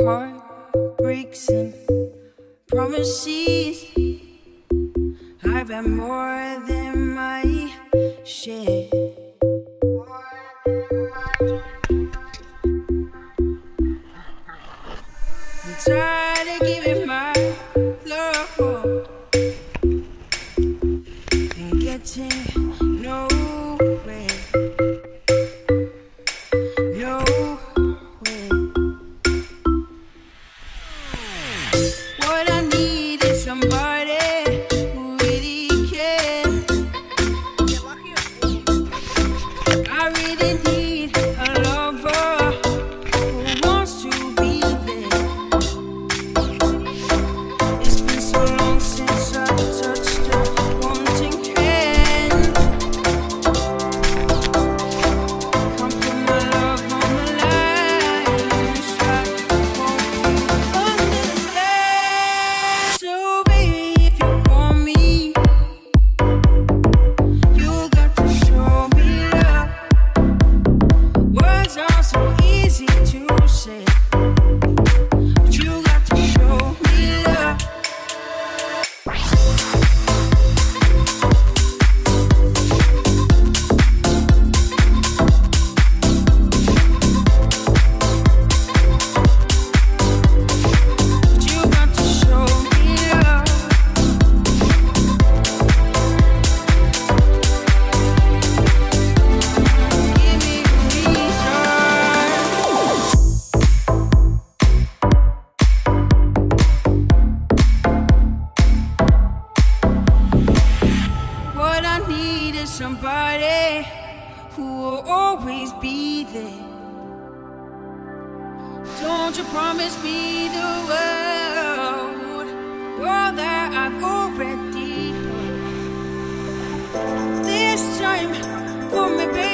heartbreaks and promises. I've had more than my share. I'm tired of giving my love and getting. married indeed. easy to say. there's somebody who will always be there. Don't you promise me the world, world that I've already heard. This time, for me, baby.